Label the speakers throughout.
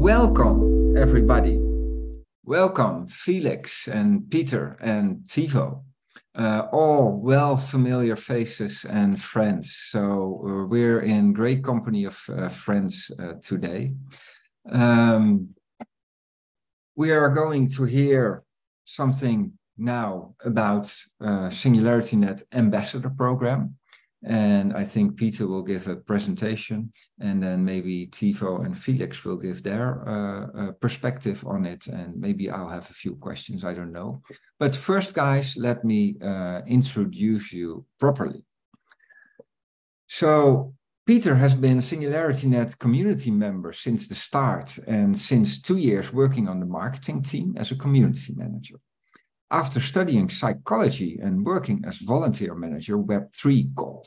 Speaker 1: Welcome, everybody. Welcome, Felix and Peter and Tevo. Uh, all well familiar faces and friends. So uh, we're in great company of uh, friends uh, today. Um, we are going to hear something now about uh, SingularityNet Ambassador Program. And I think Peter will give a presentation, and then maybe Tevo and Felix will give their uh, uh, perspective on it, and maybe I'll have a few questions. I don't know. But first, guys, let me uh, introduce you properly. So, Peter has been a SingularityNet community member since the start, and since two years working on the marketing team as a community manager. After studying psychology and working as volunteer manager, Web3 Gold.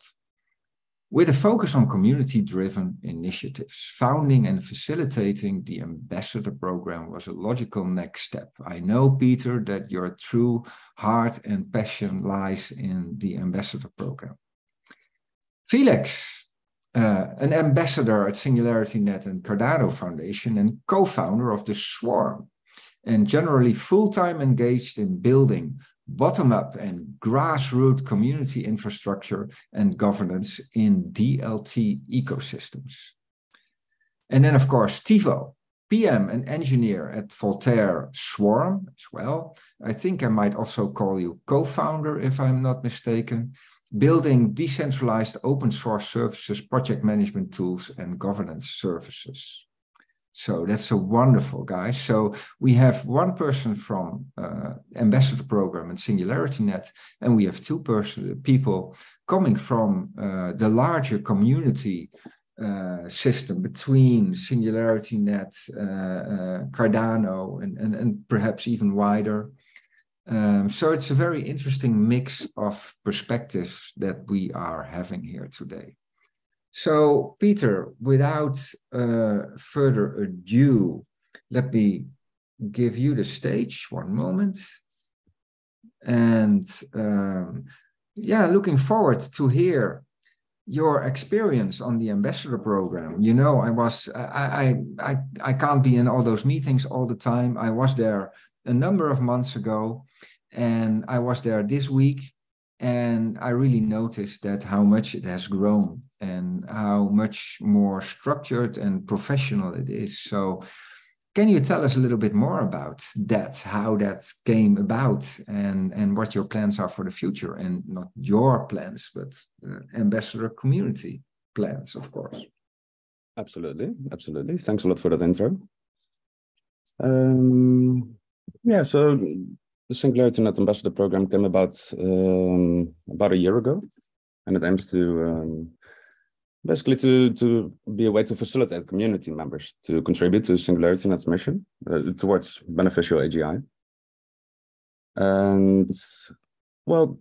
Speaker 1: With a focus on community driven initiatives, founding and facilitating the ambassador program was a logical next step. I know, Peter, that your true heart and passion lies in the ambassador program. Felix, uh, an ambassador at Singularity Net and Cardano Foundation and co founder of the Swarm, and generally full-time engaged in building bottom-up and grassroots community infrastructure and governance in DLT ecosystems. And then, of course, Tevo, PM and engineer at Voltaire Swarm as well. I think I might also call you co-founder, if I'm not mistaken, building decentralized open source services, project management tools, and governance services. So that's a wonderful, guys. So we have one person from uh, Ambassador Program and Singularity Net, and we have two person people coming from uh, the larger community uh, system between SingularityNet, uh, uh, Cardano, and, and, and perhaps even wider. Um, so it's a very interesting mix of perspectives that we are having here today. So, Peter, without uh, further ado, let me give you the stage. One moment. And um, yeah, looking forward to hear your experience on the ambassador program. You know, I was I I I, I can't be in all those meetings all the time. I was there a number of months ago, and I was there this week, and I really noticed that how much it has grown and how much more structured and professional it is. So, can you tell us a little bit more about that, how that came about, and, and what your plans are for the future? And not your plans, but uh, ambassador community plans, of course.
Speaker 2: Absolutely. Absolutely. Thanks a lot for that intro. Um, yeah, so the SingularityNet Ambassador program came about um, about a year ago, and it aims to um, basically to to be a way to facilitate community members to contribute to singularity SingularityNet's mission uh, towards beneficial AGI. And well,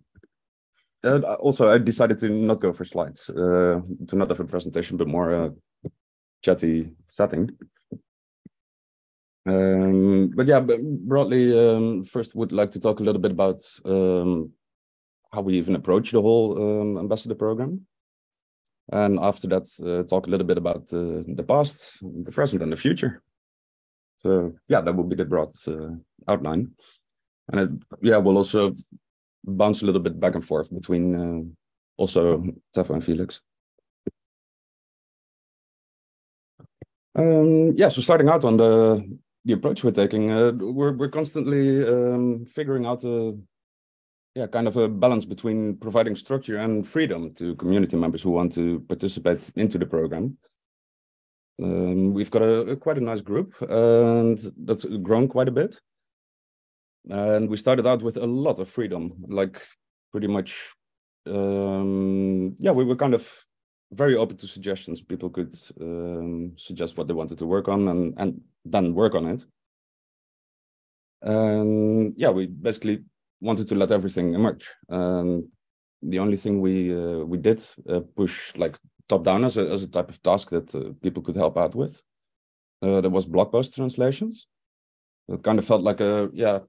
Speaker 2: uh, also I decided to not go for slides, uh, to not have a presentation, but more a chatty setting. Um, but yeah, but broadly, um, first would like to talk a little bit about um, how we even approach the whole um, ambassador program. And after that, uh, talk a little bit about uh, the past, the present, and the future. So yeah, that would be the broad uh, outline. And it, yeah, we'll also bounce a little bit back and forth between uh, also Tevo and Felix. Um, yeah, so starting out on the the approach we're taking, uh, we're we're constantly um, figuring out a yeah kind of a balance between providing structure and freedom to community members who want to participate into the program. Um, we've got a, a, quite a nice group, and that's grown quite a bit. And we started out with a lot of freedom, like pretty much. Um, yeah, we were kind of very open to suggestions. People could um, suggest what they wanted to work on, and and then work on it. And yeah, we basically wanted to let everything emerge. And the only thing we uh, we did uh, push like top down as a as a type of task that uh, people could help out with. Uh, there was blog post translations. That kind of felt like a yeah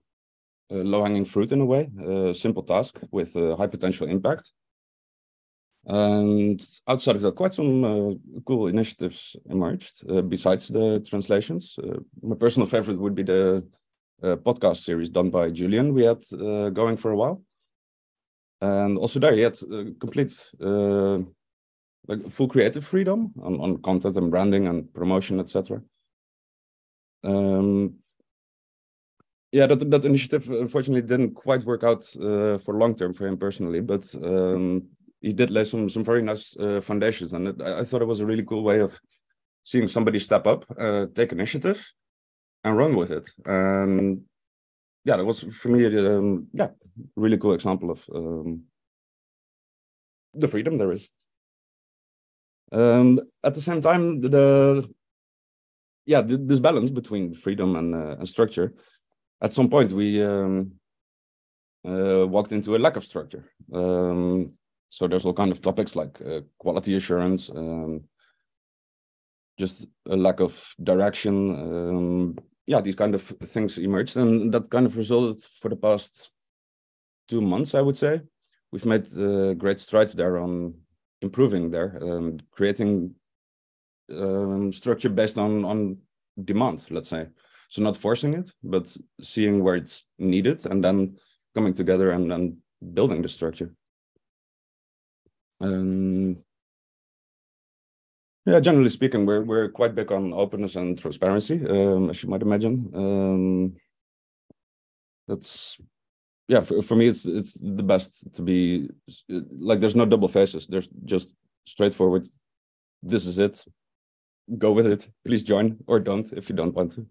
Speaker 2: low hanging fruit in a way, a simple task with a high potential impact. And outside of that, quite some uh, cool initiatives emerged uh, besides the translations. My personal favorite would be the podcast series done by Julian we had uh, going for a while. And also there, he had uh, complete, like full creative freedom on, on content and branding and promotion, etc. Um, yeah, that that initiative unfortunately didn't quite work out for long term for him personally, but um, he did lay some some very nice uh, foundations, and it, I thought it was a really cool way of seeing somebody step up, uh, take initiative, and run with it. And yeah, that was for me, um, yeah, really cool example of um, the freedom there is. Um, at the same time, the yeah, this balance between freedom and, uh, and structure. At some point, we um, uh, walked into a lack of structure. Um, so there's all kind of topics like uh, quality assurance, um, just a lack of direction. Um, yeah, these kind of things emerged, and that kind of resulted for the past two months, I would say. We've made uh, great strides there on improving there, um, creating um, structure based on on demand, let's say. So not forcing it, but seeing where it's needed, and then coming together and then building the structure. Um, yeah, generally speaking, we're we're quite big on openness and transparency, um, as you might imagine. Um, that's yeah, for, for me, it's it's the best to be like there's no double faces. There's just straightforward. This is it. Go with it. Please join or don't if you don't want to.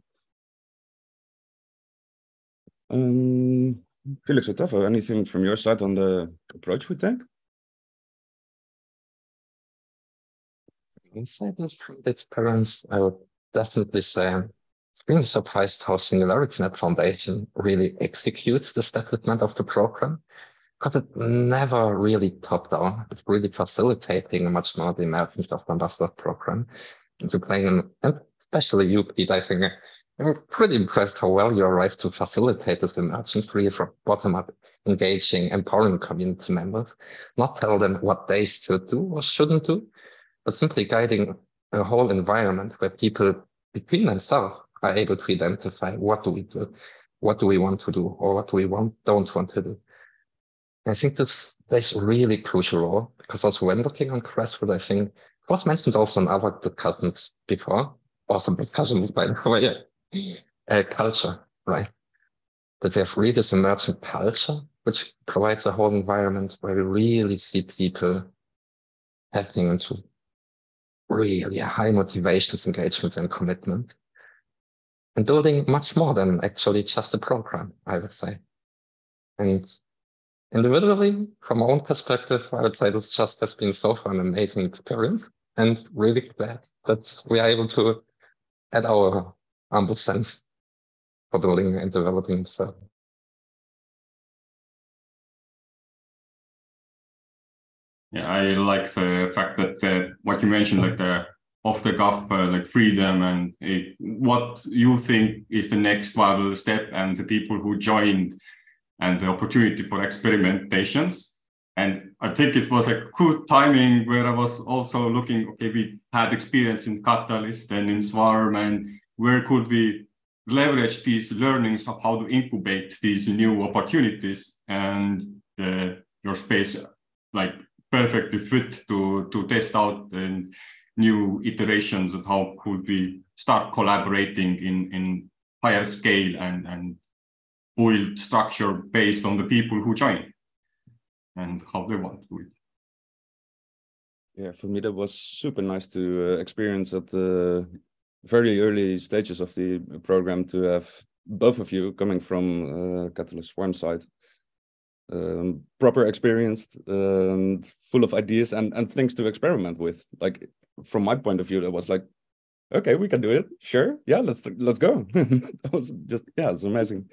Speaker 2: Um, Felix Otafo, anything from your side on the approach we take?
Speaker 3: Insight from its parents, I would definitely say I'm extremely surprised how SingularityNet Foundation really executes the development of the program because it never really top down. It's really facilitating much more the emergence of the ambassador program into playing, and especially you, Pete, I think I'm pretty impressed how well you arrived to facilitate this emergence really from bottom up, engaging, empowering community members, not tell them what they should do or shouldn't do, but simply guiding a whole environment where people between themselves are able to identify what do we do, what do we want to do, or what do we want don't want to do. I think this plays a really crucial role because also when looking on Crestwood, I think it was mentioned also in other discussions before, also discussions by the way, uh, culture, right? That we have really this emergent culture, which provides a whole environment where we really see people tapping into really high motivations, engagements, and commitment. And building much more than actually just a program, I would say. And individually, from my own perspective, I would say this just has been so far an amazing experience and really glad that we are able to add our humble sense for building and developing further.
Speaker 4: Yeah, I like the fact that uh, what you mentioned, like the off the cuff, uh, like freedom, and it, what you think is the next viable step, and the people who joined, and the opportunity for experimentations. And I think it was a good timing where I was also looking. Okay, we had experience in Catalyst and in Swarm, and where could we leverage these learnings of how to incubate these new opportunities and uh, your space like perfectly fit to to test out and new iterations of how could we start collaborating in in higher scale and and build structure based on the people who join and how they want to do it.
Speaker 2: Yeah, for me that was super nice to uh, experience at the very early stages of the program to have both of you coming from uh, Catalyst Swarm side um, proper experienced and full of ideas and and things to experiment with. Like from my point of view that was like okay we can do it. Sure. Yeah let's let's go. That was just yeah it's amazing.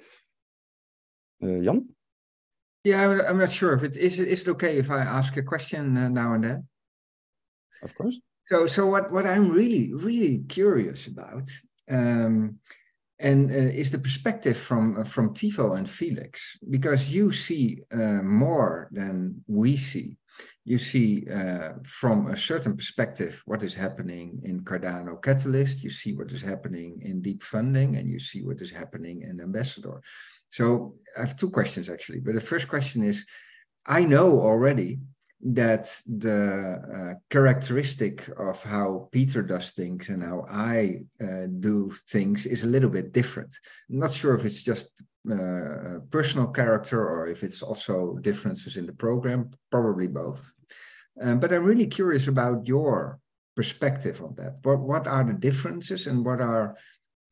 Speaker 2: Uh, jan?
Speaker 1: Yeah i'm not sure if it is is it okay if i ask a question uh, now and then?
Speaker 2: Of course.
Speaker 1: So so what what i'm really really curious about um, and uh, is the perspective from uh, from Tevo and Felix because you see uh, more than we see. You see uh, from a certain perspective what is happening in Cardano Catalyst, you see what is happening in Deep Funding, and you see what is happening in Ambassador. So I have two questions actually, but the first question is I know already that the uh, characteristic of how Peter does things and how I uh, do things is a little bit different. I'm not sure if it's just uh, personal character or if it's also differences in the program, probably both. Um, but I'm really curious about your perspective on that. What, what are the differences and what are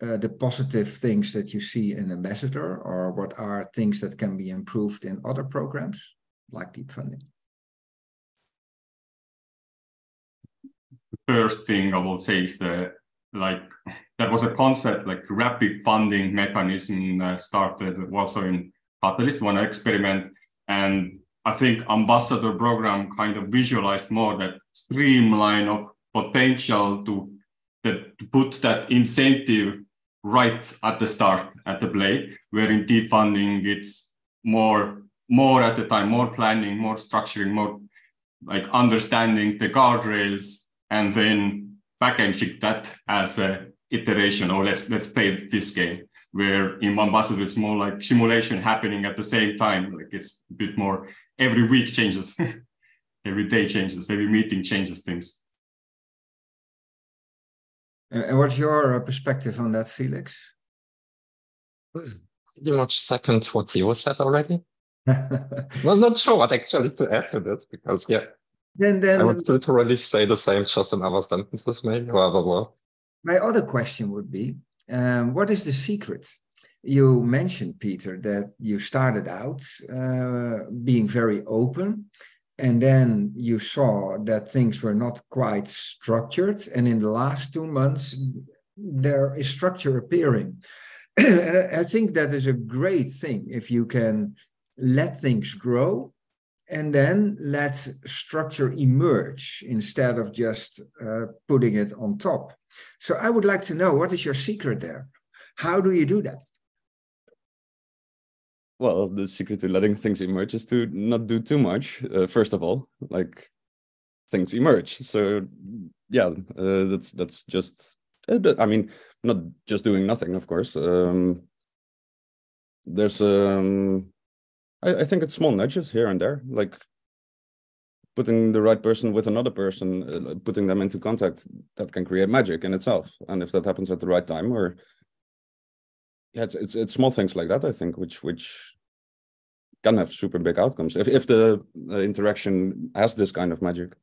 Speaker 1: uh, the positive things that you see in Ambassador or what are things that can be improved in other programs like deep funding?
Speaker 4: First thing I will say is that like that was a concept like rapid funding mechanism uh, started also in Catalyst one experiment. And I think ambassador program kind of visualized more that streamline of potential to, that, to put that incentive right at the start at the play where in deep funding it's more more at the time more planning more structuring more like understanding the guardrails and then packaging that as a iteration or let's let's play this game where in Ambassador it's more like simulation happening at the same time. Like it's a bit more every week changes. Every day changes. Every meeting changes things.
Speaker 1: And what's your uh, perspective on that felix?
Speaker 3: Pretty much second what you said already? Well not sure what actually to add to this because yeah
Speaker 1: then, then
Speaker 3: I would literally say the same, just in other sentences, maybe, or other words.
Speaker 1: My other question would be um, what is the secret? You mentioned, Peter, that you started out uh, being very open, and then you saw that things were not quite structured. And in the last two months, there is structure appearing. I think that is a great thing if you can let things grow and then let structure emerge instead of just uh, putting it on top. So I would like to know what is your secret there? How do you do that?
Speaker 2: Well, the secret to letting things emerge is to not do too much. Uh, first of all, like things emerge. So yeah, uh, that's that's just. Uh, I mean, not just doing nothing, of course. Um, there's um, I, I think it's small nudges here and there, like putting the right person with another person, uh, putting them into contact, that can create magic in itself. And if that happens at the right time, or yeah, it's it's, it's small things like that. I think which which can have super big outcomes if if the uh, interaction has this kind of magic.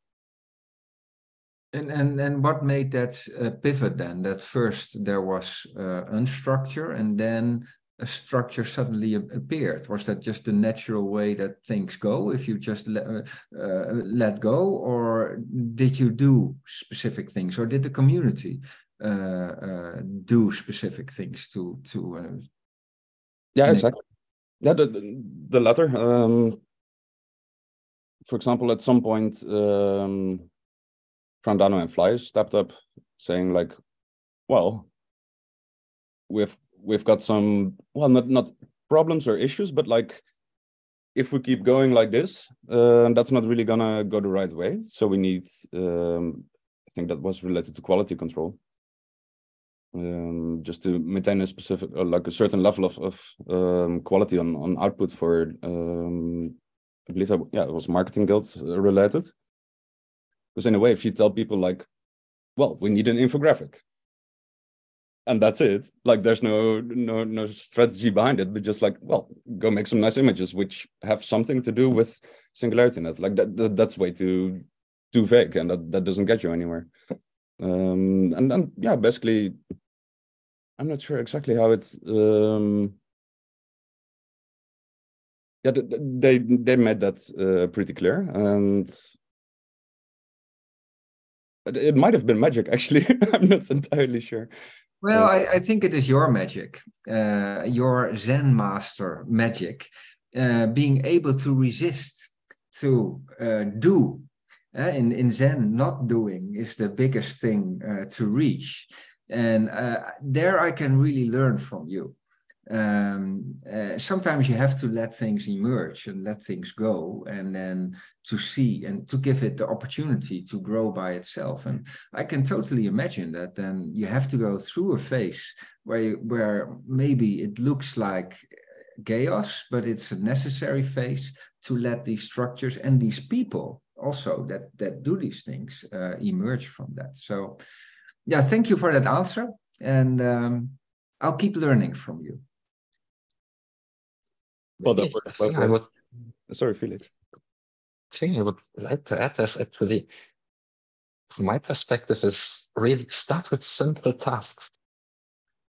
Speaker 1: And and and what made that uh, pivot then? That first there was uh, unstructure, and then a structure suddenly appeared? Was that just the natural way that things go if you just let, uh, uh, let go, or did you do specific things, or did the community uh, uh do specific things to to? Uh,
Speaker 2: yeah, exactly. Yeah, the the latter. Um, for example, at some point, um, Frandano and Flyers stepped up, saying like, "Well, we've we've got some well not not problems or issues but like if we keep going like this uh, that's not really gonna go the right way. So we need um, i think that was related to quality control. Um, just to maintain a specific uh, like a certain level of, of um, quality on on output for um, i believe that, yeah it was marketing guild related. Because in a way if you tell people like well we need an infographic and that's it. Like there's no no no strategy behind it but just like well go make some nice images which have something to do with singularity net like that, that that's way too too vague and that, that doesn't get you anywhere. Um and then yeah basically i'm not sure exactly how it's um yeah they they made that uh, pretty clear and it might have been magic actually. I'm not entirely sure
Speaker 1: well, I, I, think it is your magic, uh, your Zen master magic, uh, being able to resist to uh, do. Uh, in, in Zen, not doing is the biggest thing uh, to reach. And uh, there I can really learn from you. Um, uh, sometimes you have to let things emerge and let things go and then to see and to give it the opportunity to grow by itself. And i can totally imagine that then you have to go through a phase where you, where maybe it looks like chaos but it's a necessary phase to let these structures and these people also that that do these things uh, emerge from that. So yeah thank you for that answer. And um, i'll keep learning from you
Speaker 2: well, that works. Well, I would, sorry, Felix.
Speaker 3: thing I would like to add is actually, from my perspective, is really start with simple tasks.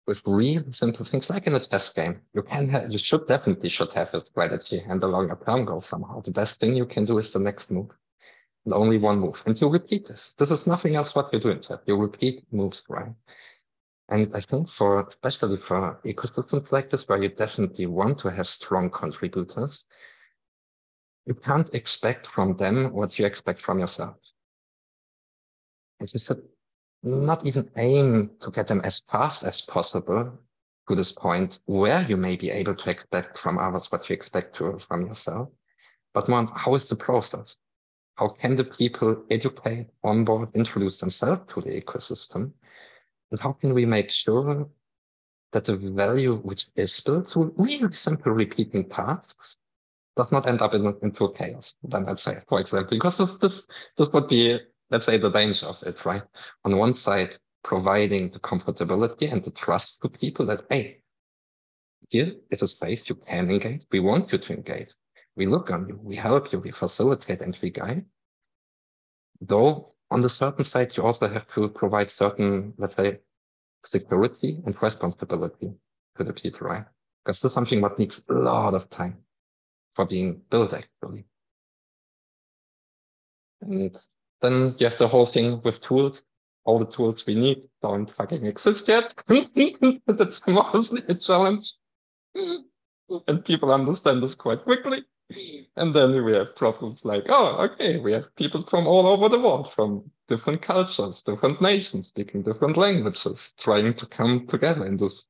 Speaker 3: With real simple things like in a chess game, you can have, you should definitely should have a strategy and a longer term goal somehow. The best thing you can do is the next move. And only one move. And you repeat this. This is nothing else what you do in chat. You repeat moves, right? And I think for, especially for ecosystems like this, where you definitely want to have strong contributors, you can't expect from them what you expect from yourself. As you said, not even aim to get them as fast as possible to this point where you may be able to expect from others what you expect to, from yourself, but more how is the process? How can the people educate, onboard, introduce themselves to the ecosystem? And how can we make sure that the value which is built through really simple repeating tasks does not end up in, into chaos, then let's say, for example, because this, this, this would be, let's say, the danger of it, right? On one side, providing the comfortability and the trust to people that, hey, here is a space you can engage. We want you to engage. We look on you, we help you, we facilitate and we guide. Though on the certain side, you also have to provide certain, let's say, security and responsibility to the people, right? Because this is something that needs a lot of time for being built, actually. And then you have the whole thing with tools. All the tools we need don't fucking exist yet. That's mostly a challenge. and people understand this quite quickly. And then we have problems like, oh, okay, we have people from all over the world, from different cultures, different nations, speaking different languages, trying to come together in this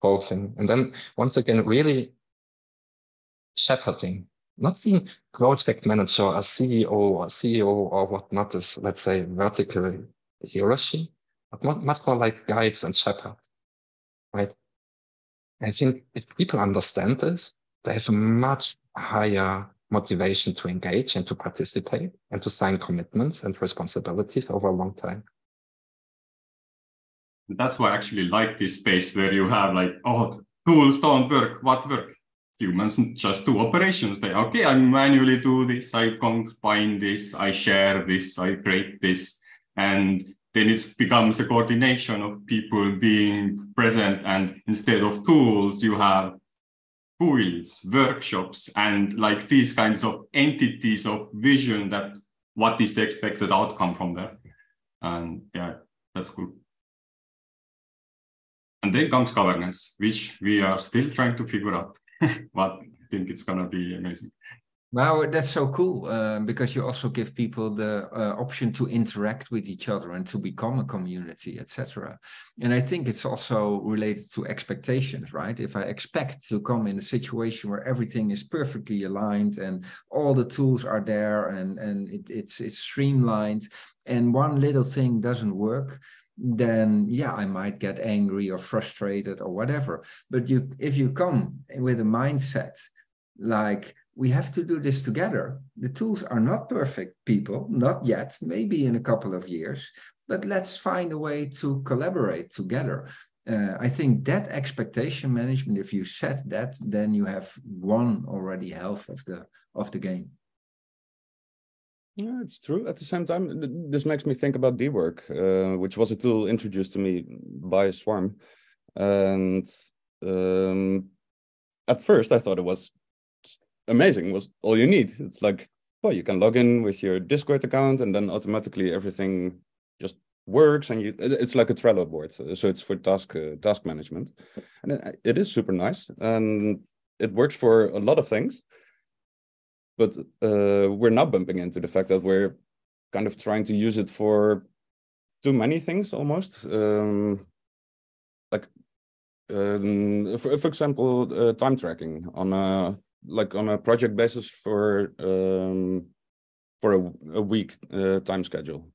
Speaker 3: whole thing. And then once again, really shepherding, not being project manager, a CEO or CEO or whatnot is, let's say, vertical hierarchy, but much more like guides and shepherds, right? I think if people understand this, they have a much higher motivation to engage and to participate and to sign commitments and responsibilities over a long time.
Speaker 4: That's why I actually like this space where you have like, oh, tools don't work. What work? Humans just do operations. They okay, I manually do this, I combine this, I share this, I create this, and then it becomes a coordination of people being present. And instead of tools, you have builds, workshops, and like these kinds of entities of vision that what is the expected outcome from that. And yeah, that's cool. And then comes governance, which we are still trying to figure out, but I think it's gonna be amazing.
Speaker 1: Wow, that's so cool uh, because you also give people the uh, option to interact with each other and to become a community, etc. And I think it's also related to expectations, right? If I expect to come in a situation where everything is perfectly aligned and all the tools are there and and it, it's it's streamlined, and one little thing doesn't work, then yeah i might get angry or frustrated or whatever but you if you come with a mindset like we have to do this together. The tools are not perfect, people, not yet, maybe in a couple of years, but let's find a way to collaborate together. Uh, I think that expectation management, if you set that, then you have won already half of the of the game.
Speaker 2: Yeah, it's true. At the same time, this makes me think about Dework, uh, which was a tool introduced to me by Swarm, and um, at first I thought it was amazing was all you need. It's like, well, you can log in with your Discord account and then automatically everything just works and you it's like a Trello board. So it's for task uh, task management. And it, it is super nice and it works for a lot of things. But uh, we're now bumping into the fact that we're kind of trying to use it for too many things almost. Um, like um, for, for example, uh, time tracking on a like on a project basis for um, for a, a week uh, time schedule.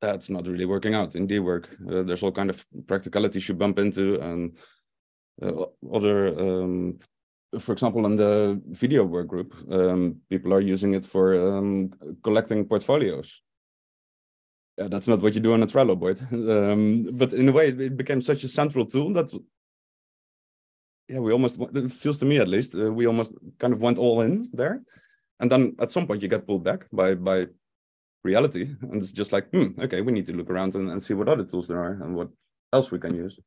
Speaker 2: That's not really working out in Dework. Uh, there's all kind of practicalities you bump into and uh, other um, for example, in the video work group, um, people are using it for um, collecting portfolios. Yeah, that's not what you do on a Trello board. um, but in a way, it became such a central tool that, yeah, we almost, it feels to me at least, uh, we almost kind of went all in there. And then at some point you get pulled back by, by reality. And it's just like, hmm, okay, we need to look around and, and see what other tools there are and what else we can use.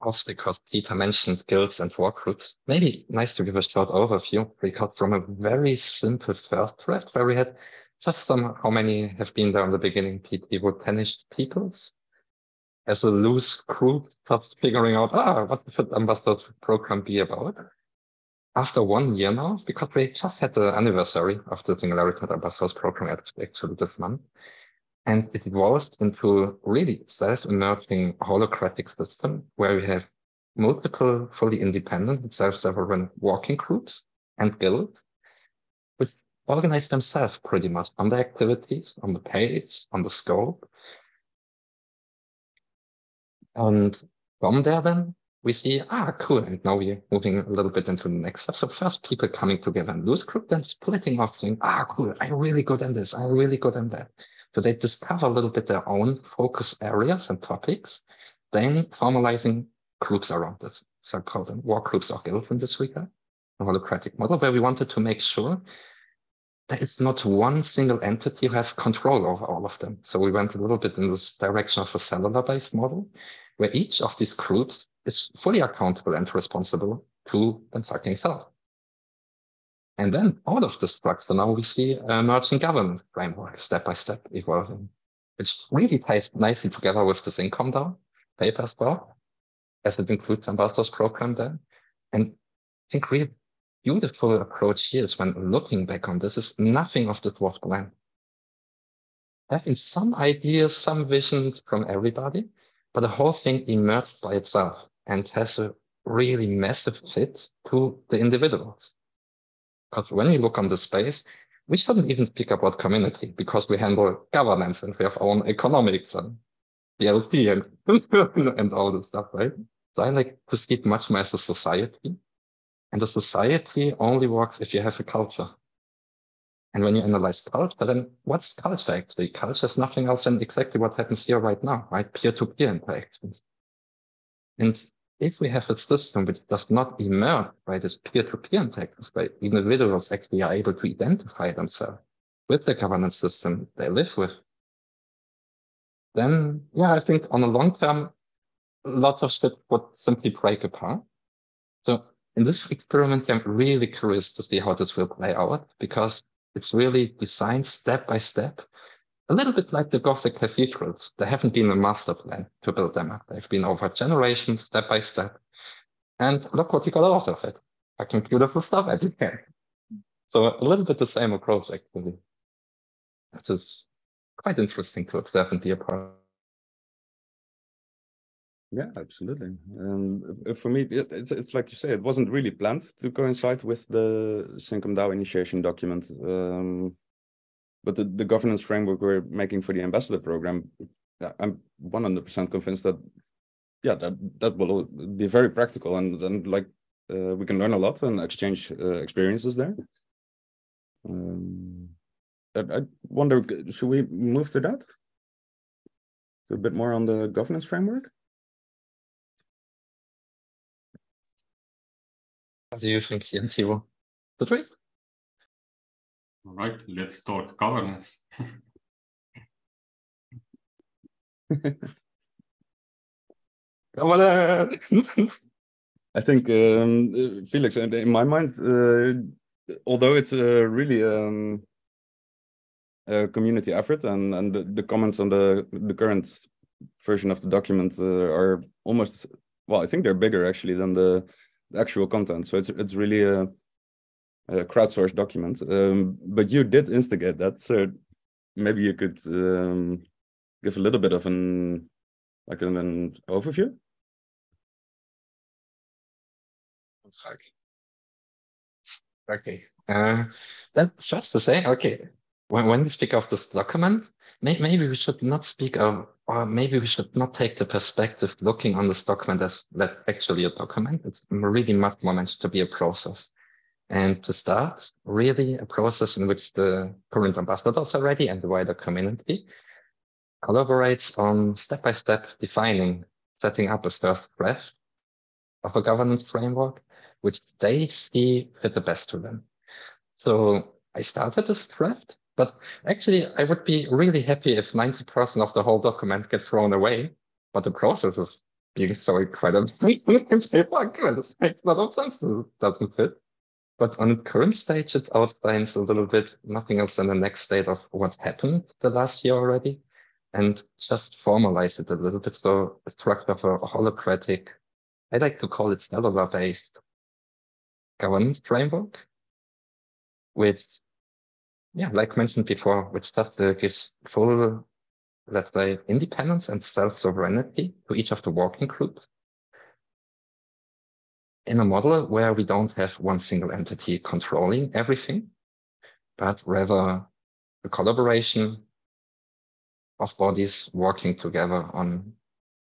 Speaker 3: Also because Peter mentioned guilds and work groups, maybe nice to give a short overview. Because from a very simple first draft where we had just some, how many have been there in the beginning, PT would tennis peoples as a loose group, starts figuring out, ah, what should ambassador program be about? After one year now, because we just had the anniversary of the Singularity Ambassadors program actually this month, and it evolved into really self-emerging holacratic system where we have multiple fully independent and self-sovereign working groups and guilds, which organize themselves pretty much on the activities, on the page, on the scope. And from there then we see, ah, cool. And now we're moving a little bit into the next step. So first people coming together in loose group, then splitting off saying, ah, cool. I'm really good in this. I'm really good in that. So they discover a little bit their own focus areas and topics, then formalizing groups around this. So called them work groups or guilds in this regard, a holacratic model where we wanted to make sure that it's not one single entity who has control over all of them. So we went a little bit in this direction of a cellular based model where each of these groups is fully accountable and responsible to the fucking self. And then out of the structure, now we see uh, a emerging government framework step by step evolving, which really ties nicely together with this income down paper as well, as it includes ambassadors program there. And I think really beautiful approach here is when looking back on this is nothing of this was planned. Having some ideas, some visions from everybody, but the whole thing emerged by itself and has a really massive fit to the individuals. Because when you look on the space, we shouldn't even speak about community because we handle governance and we have our own economics and DLT and, and all this stuff, right? So I like to speak much more as a society. And the society only works if you have a culture. And when you analyze culture, then what's culture actually? Culture is nothing else than exactly what happens here right now, right? Peer-to-peer interactions. And if we have a system which does not emerge by this peer-to-peer interactions, where individuals actually are able to identify themselves with the governance system they live with, then yeah, I think on the long term, lots of shit would simply break apart. So in this experiment, I'm really curious to see how this will play out because it's really designed step by step a little bit like the Gothic cathedrals. There haven't been a master plan to build them up. They've been over generations, step by step. And look what you got out of it. Fucking beautiful stuff at the end. So a little bit the same approach, actually. Which is quite interesting to observe and be a part
Speaker 2: yeah, absolutely. And for me, it, it's it's like you say, it wasn't really planned to coincide with the Syncom DAO initiation document. Um, but the, the governance framework we're making for the ambassador program, I'm 100% convinced that, yeah, that that will be very practical and then like uh, we can learn a lot and exchange uh, experiences there. Um, I, I wonder, should we move to that? A bit more on the governance framework?
Speaker 3: Do you think, Tevo? Patrick?
Speaker 4: All right, let's talk governance.
Speaker 2: I think um, Felix, in my mind, uh, although it's a really um, a community effort, and and the, the, comments on the the current version of the document uh, are almost well, I think they're bigger actually than the, the actual content. So it's it's really a a crowdsourced document. Um, but you did instigate that, so maybe you could um, give a little bit of an like an, an overview?
Speaker 3: Okay. Uh, that's just to say, okay, when, when we speak of this document, may, maybe we should not speak of, or maybe we should not take the perspective looking on this document as that actually a document. It's really much more meant to be a process. And to start, really a process in which the current ambassadors already and the wider community collaborates on step-by-step -step defining, setting up a first draft of a governance framework, which they see fit the best to them. So I started this draft, but actually I would be really happy if 90% of the whole document gets thrown away, but the process is being so incredible. you can say, fuck, this makes a lot of sense. It doesn't fit. But on current stage, it outlines a little bit nothing else than the next state of what happened the last year already and just formalize it a little bit. So a structure of a holacratic, I like to call it cellular based governance framework, which, yeah, like mentioned before, which just uh, gives full, let's say, independence and self-sovereignty to each of the working groups. In a model where we don't have one single entity controlling everything, but rather a collaboration of bodies working together on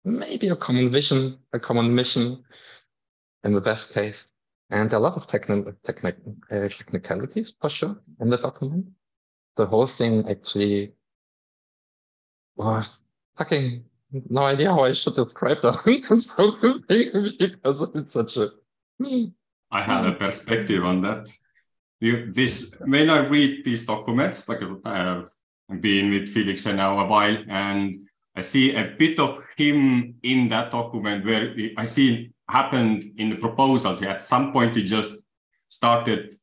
Speaker 3: maybe a common vision, a common mission in the best case, and a lot of techni techni uh, technicalities for sure in the document. The whole thing actually, well, fucking no idea how I should describe that because it's such a.
Speaker 4: I have a perspective on that. You, this when I read these documents, because uh, I've been with Felix now a while, and I see a bit of him in that document where I see happened in the proposals. At some point, he just started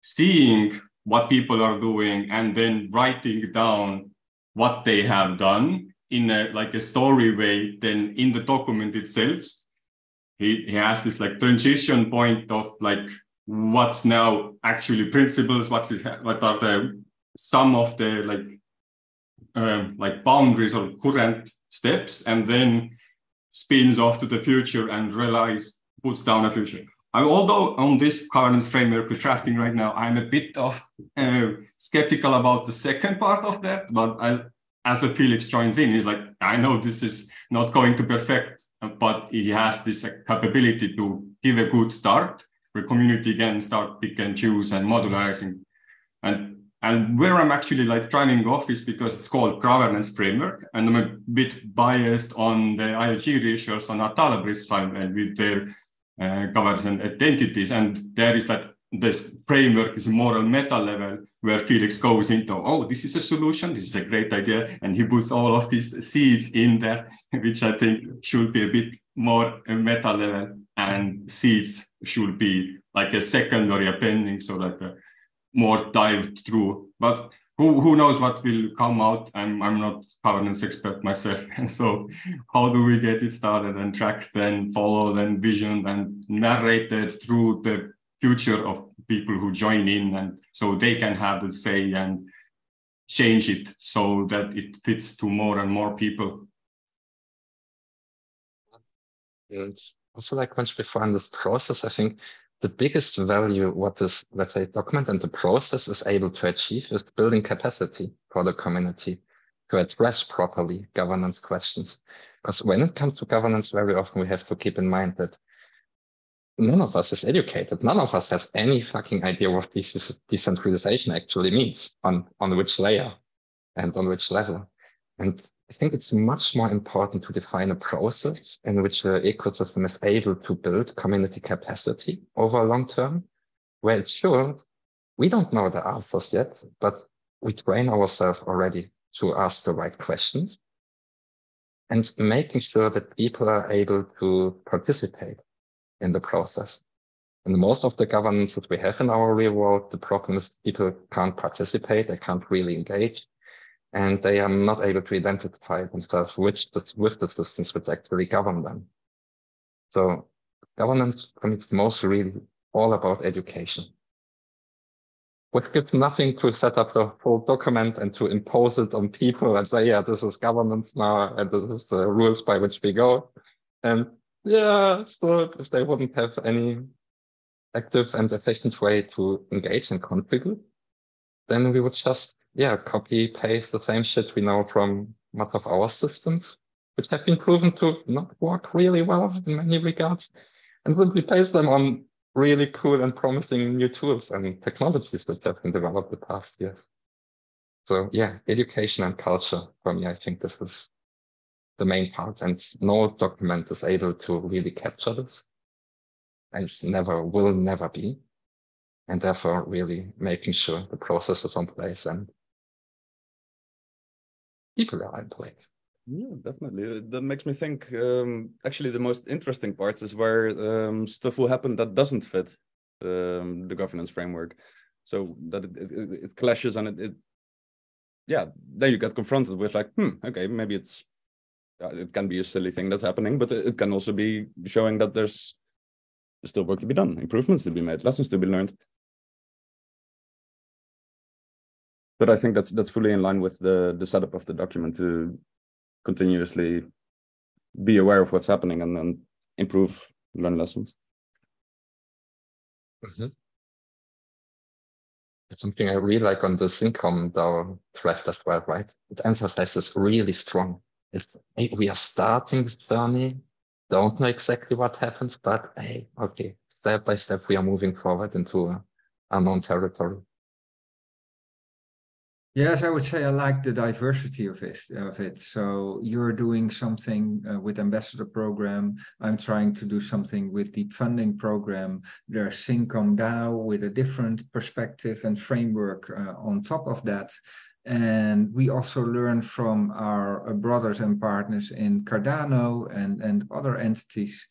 Speaker 4: seeing what people are doing and then writing down what they have done in a like a story way then in the document itself he, he has this like transition point of like what's now actually principles what's is, what are the some of the like uh, like boundaries or current steps and then spins off to the future and realize puts down a future. I, although on this current framework we're drafting right now, I'm a bit of uh, skeptical about the second part of that. But I, as a Felix joins in, he's like, I know this is not going to perfect, but he has this capability to give a good start where community can start pick and choose and modularizing. And and where I'm actually like driving off is because it's called governance framework, and I'm a bit biased on the IOG research on Atala PRISM and with their uh, governance identities. And there is that this framework is a moral meta level where Felix goes into, oh, this is a solution, this is a great idea, and he puts all of these seeds in there, which I think should be a bit more meta level, and seeds should be like a secondary appending, so like a more dived through. But who, who knows what will come out? I'm, I'm not governance expert myself. And so how do we get it started and tracked and followed and visioned and narrated through the future of people who join in and so they can have the say and change it so that it fits to more and more people.
Speaker 3: And also like much before in this process, I think the biggest value what this, let's say, document and the process is able to achieve is building capacity for the community to address properly governance questions. Because when it comes to governance, very often we have to keep in mind that none of us is educated. None of us has any fucking idea what this decentralization actually means on, on which layer and on which level. And I think it's much more important to define a process in which the ecosystem is able to build community capacity over long term, where it's sure we don't know the answers yet, but we train ourselves already to ask the right questions and making sure that people are able to participate in the process. In most of the governance that we have in our real world, the problem is people can't participate, they can't really engage and they are not able to identify themselves which with the systems which actually govern them. So governance for is mostly really all about education. which gives nothing to set up the whole document and to impose it on people and say, yeah, this is governance now and this is the rules by which we go. And yeah, so if they wouldn't have any active and efficient way to engage and contribute, then we would just, yeah, copy paste the same shit we know from much of our systems, which have been proven to not work really well in many regards, and simply replace them on really cool and promising new tools and technologies that have been developed the past years. So yeah, education and culture for me, I think this is the main part and no document is able to really capture this and never will never be. And therefore really making sure the process is on place and people are place.
Speaker 2: Yeah, definitely. That makes me think. Um, actually, the most interesting parts is where um, stuff will happen that doesn't fit um, the governance framework. So that it, it, it clashes and it, it, yeah, then you get confronted with like, hmm, okay, maybe it's, uh, it can be a silly thing that's happening, but it can also be showing that there's still work to be done, improvements to be made, lessons to be learned. But I think that's that's fully in line with the the setup of the document to continuously be aware of what's happening and then improve, learn lessons.
Speaker 3: Mm-hmm. Something I really like on the SYNCOM DAO draft as well, right? It emphasizes really strong. It's hey, we are starting this journey, don't know exactly what happens, but hey, okay, step by step we are moving forward into a unknown territory.
Speaker 1: Yes, I would say I like the diversity of it. Of it. So you're doing something uh, with ambassador program. I'm trying to do something with the funding program. There's SYNCOM DAO with a different perspective and framework uh, on top of that. And we also learn from our uh, brothers and partners in Cardano and, and other entities.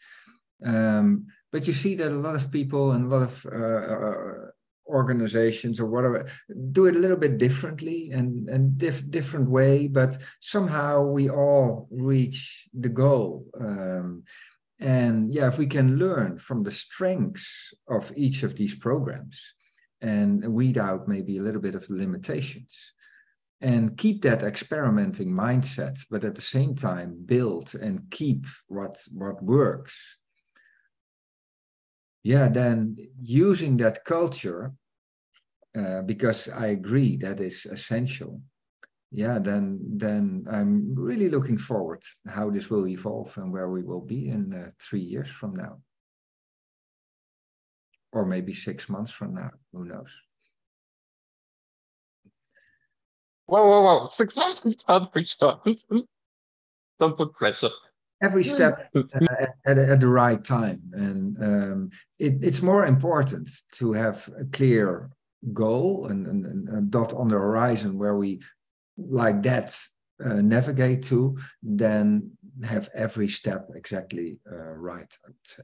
Speaker 1: Um, but you see that a lot of people and a lot of uh, uh organizations or whatever do it a little bit differently and and diff, different way but somehow we all reach the goal um, and yeah if we can learn from the strengths of each of these programs and weed out maybe a little bit of the limitations and keep that experimenting mindset but at the same time build and keep what what works yeah, then using that culture, uh, because I agree that is essential. Yeah, then then I'm really looking forward how this will evolve and where we will be in uh, three years from now, or maybe six months from now. Who knows?
Speaker 3: Whoa, whoa, whoa! Six months is not for sure. Don't put pressure
Speaker 1: every hmm. step uh, at, at, the right time. And um, it, it's more important to have a clear goal and, and, and, a dot on the horizon where we, like that, uh, navigate to than have every step exactly uh, right, I would say.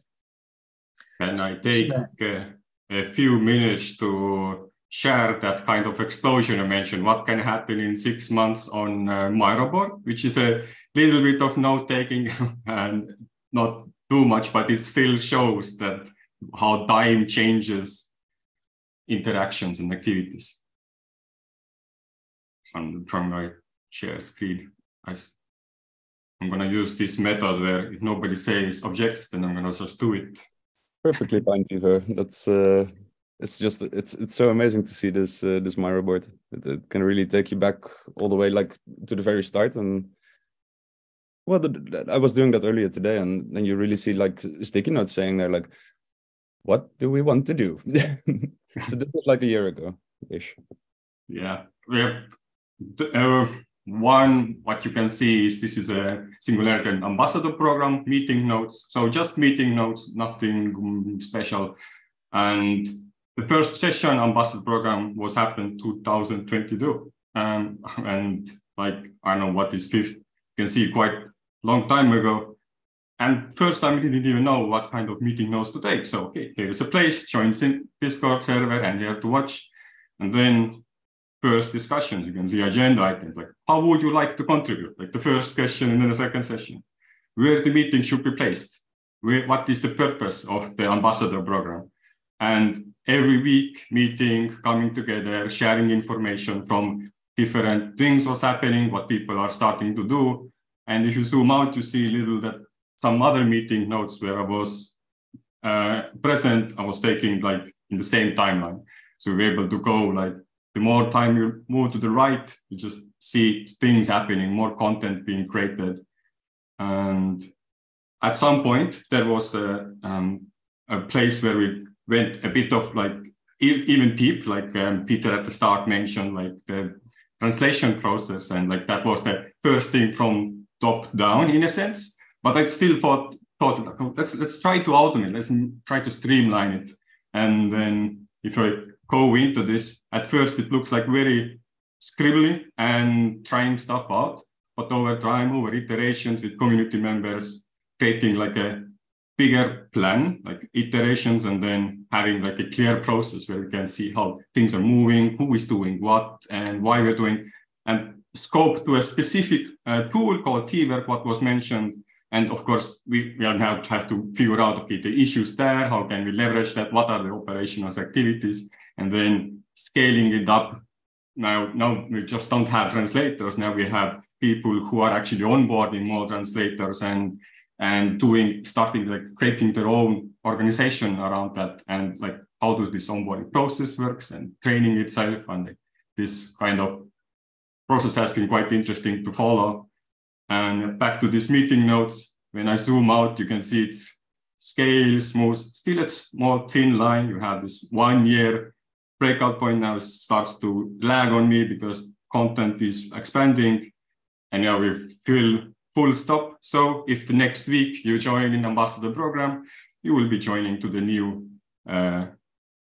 Speaker 4: Can I take uh, a few minutes to share that kind of explosion you mentioned, what can happen in six months on uh, Miro board, which is a little bit of note taking and not too much, but it still shows that how time changes interactions and activities. I'm trying to share screen. I, I'm going to use this method where if nobody says objects, then I'm going to just do it.
Speaker 2: Perfectly fine, Peter. That's uh, it's just it's it's so amazing to see this uh, this Miro board. It, it, can really take you back all the way like to the very start. And well, the, I was doing that earlier today, and then you really see like sticky notes saying there like, what do we want to do? so this was like a year ago ish.
Speaker 4: Yeah, yeah. Uh, one what you can see is this is a singularity ambassador program meeting notes. So just meeting notes, nothing special, and the first session ambassador program was happened 2022 um, and like i don't know what is fifth you can see quite long time ago. And first time we didn't even know what kind of meeting notes to take. So okay here is a place join in discord server and here to watch. And then first discussion, you can see agenda items like how would you like to contribute? Like the first question and then the second session. Where the meeting should be placed? Where, what is the purpose of the ambassador program and every week meeting, coming together, sharing information from different things what's happening, what people are starting to do. And if you zoom out, you see a little that some other meeting notes where I was uh, present, I was taking like in the same timeline. So we're able to go like the more time you move to the right, you just see things happening, more content being created. And at some point, there was a, um, a place where we went a bit of like even deep, like um, Peter at the start mentioned, like the translation process, and like that was the first thing from top down in a sense. But I still thought thought let's let's try to automate, let's try to streamline it, and then if I go into this, at first it looks like very scribbly and trying stuff out, but over time, over iterations with community members, creating like a bigger plan, like iterations, and then having like a clear process where we can see how things are moving, who is doing what, and why we're doing, and scope to a specific uh, tool called Dework, what was mentioned. And of course, we, we now have to figure out, okay, the issues there, how can we leverage that, what are the operational activities, and then scaling it up. Now, now we just don't have translators. Now we have people who are actually onboarding more translators and and doing starting like creating their own organization around that and like how does this onboarding process works and training itself and like, this kind of process has been quite interesting to follow. And back to these meeting notes when i zoom out you can see it's scale smooth still it's more thin line. You have this one year breakout point now starts to lag on me because content is expanding. And now we feel full stop. So if the next week you join in ambassador program, you will be joining to the new uh,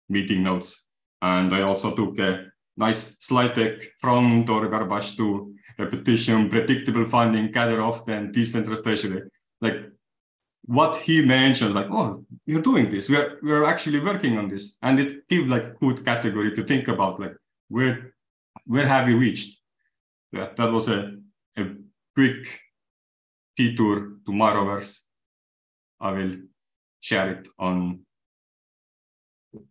Speaker 4: meeting notes. And I also took a nice slide deck from Tore Garbash to repetition, predictable funding, gather off, then decentralized treasury. Like what he mentioned, like, oh, you're doing this. We're we're actually working on this. And it gives like good category to think about, like where where have you reached? Yeah, that was a, a quick detour to Microverse. I will share it on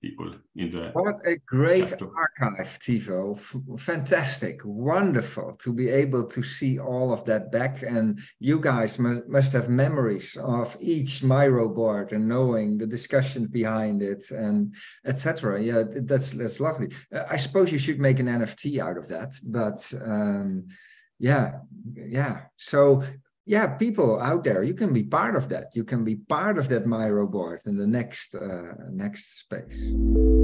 Speaker 4: people in the
Speaker 1: what a great archive Tevo fantastic. Wonderful to be able to see all of that back and you guys must have memories of each miro board and knowing the discussion behind it and etc yeah that's that's lovely. Uh, i suppose you should make an nft out of that but um yeah yeah. So yeah, people out there, you can be part of that. You can be part of that Miro board in the next uh, next space.